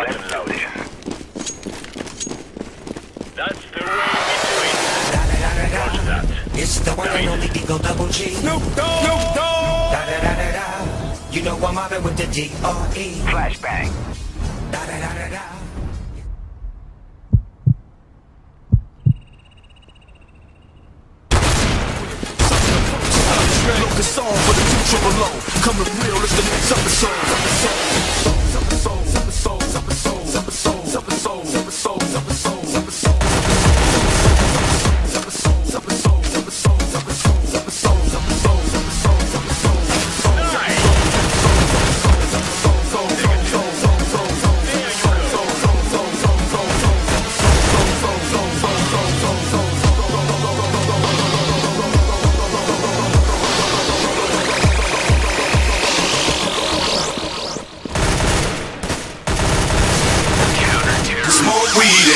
locked loaded. That's the way we do it. Roger that. It's the one and only Eagle Double G. Snoop Dogg. Snoop Dogg. Da da da da da. You know I'm mobbing with the D R E. Flashbang. Da da da da da. Look a song for the two triple low. Coming real, it's the next episode. Episode, weed.